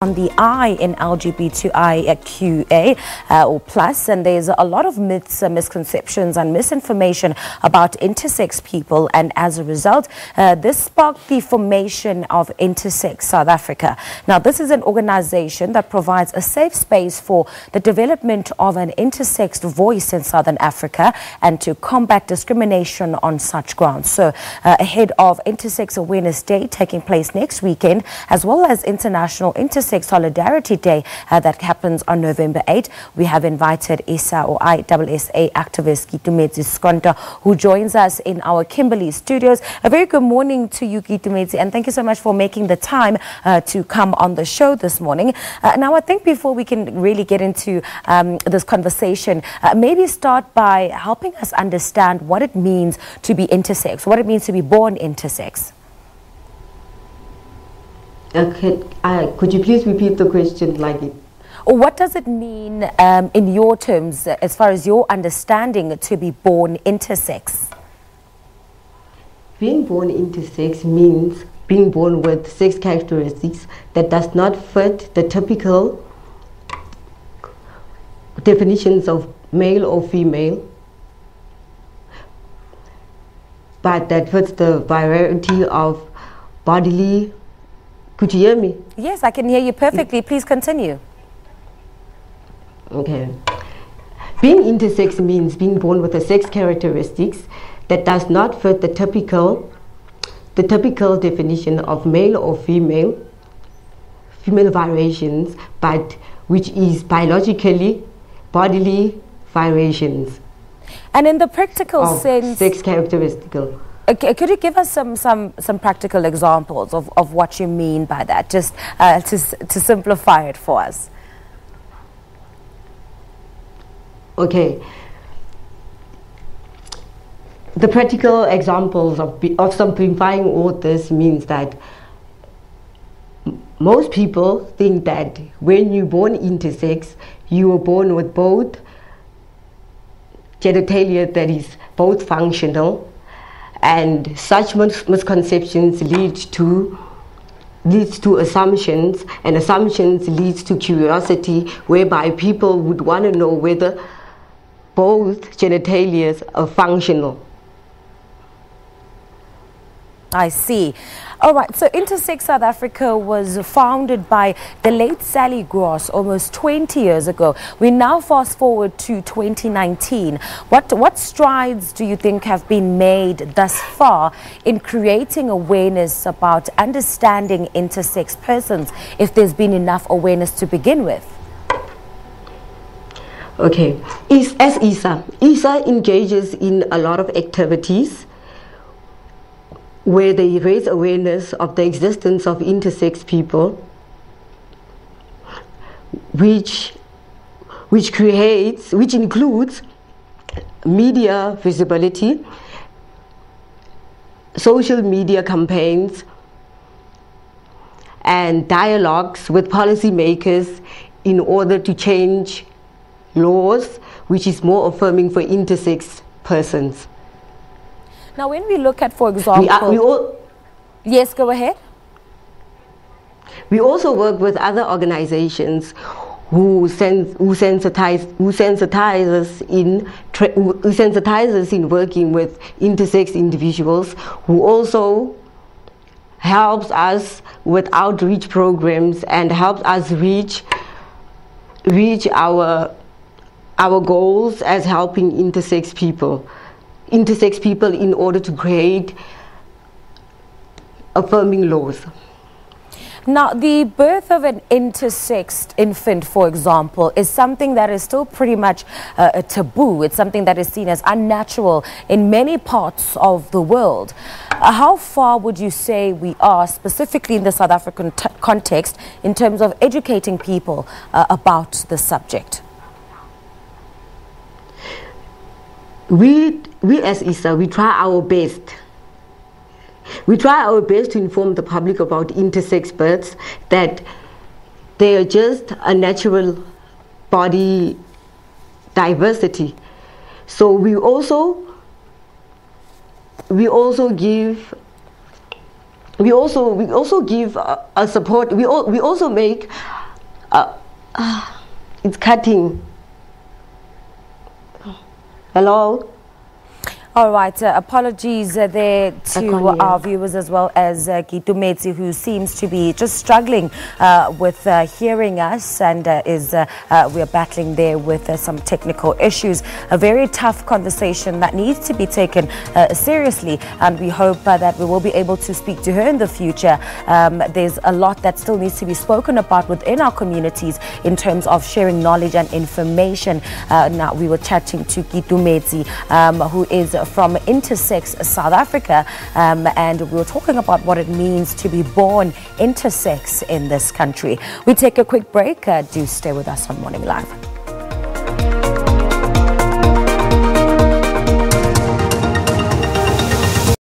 on the I in LGBTIQA uh, or plus, and there's a lot of myths, uh, misconceptions, and misinformation about intersex people, and as a result, uh, this sparked the formation of Intersex South Africa. Now, this is an organization that provides a safe space for the development of an intersex voice in Southern Africa and to combat discrimination on such grounds. So, uh, ahead of Intersex Awareness Day taking place next weekend, as well as International Intersex Intersex Solidarity Day uh, that happens on November 8. We have invited ISA or ISSA activist Keitumetse Skonta who joins us in our Kimberley studios. A very good morning to you Kitumedzi and thank you so much for making the time uh, to come on the show this morning. Uh, now I think before we can really get into um, this conversation, uh, maybe start by helping us understand what it means to be intersex, what it means to be born intersex. Okay, uh, could you please repeat the question like it? What does it mean um, in your terms, as far as your understanding, to be born intersex? Being born intersex means being born with sex characteristics that does not fit the typical definitions of male or female, but that fits the variety of bodily could you hear me? Yes, I can hear you perfectly. Please continue. Okay. Being intersex means being born with a sex characteristics that does not fit the typical the typical definition of male or female female variations but which is biologically bodily variations and in the practical sense sex characteristical Okay, could you give us some, some, some practical examples of, of what you mean by that, just uh, to, to simplify it for us? Okay. The practical examples of, of simplifying all this means that most people think that when you're born intersex, you were born with both genitalia that is both functional and such misconceptions lead to leads to assumptions and assumptions leads to curiosity whereby people would want to know whether both genitalia are functional I see. All right, so Intersex South Africa was founded by the late Sally Gross almost 20 years ago. We now fast forward to 2019. What, what strides do you think have been made thus far in creating awareness about understanding intersex persons, if there's been enough awareness to begin with? Okay, as ISA, ISA engages in a lot of activities where they raise awareness of the existence of intersex people, which, which creates, which includes media visibility, social media campaigns, and dialogues with policymakers in order to change laws which is more affirming for intersex persons. Now, when we look at, for example, we are, we all, yes, go ahead. We also work with other organizations who, sens who sensitize who sensitizes in who sensitizes in working with intersex individuals who also helps us with outreach programs and helps us reach reach our our goals as helping intersex people intersex people in order to create affirming laws. Now, the birth of an intersexed infant, for example, is something that is still pretty much uh, a taboo. It's something that is seen as unnatural in many parts of the world. Uh, how far would you say we are, specifically in the South African context, in terms of educating people uh, about the subject? we, we as ISA, we try our best. We try our best to inform the public about intersex births that they are just a natural body diversity. So we also we also give we also we also give uh, a support. We we also make. Uh, uh, it's cutting. Hello. All right, uh, apologies uh, there to our viewers as well as uh, Kitu who seems to be just struggling uh, with uh, hearing us and uh, is uh, we're battling there with some technical issues. A very tough conversation that needs to be taken seriously, and we hope that we will be able to speak to her in the future. Um, there's a lot that still needs to be spoken about within our communities in terms of sharing knowledge and information. now, we were chatting to Kitu um, who is from Intersex South Africa, um, and we were talking about what it means to be born intersex in this country. We take a quick break. Uh, do stay with us on Morning Live.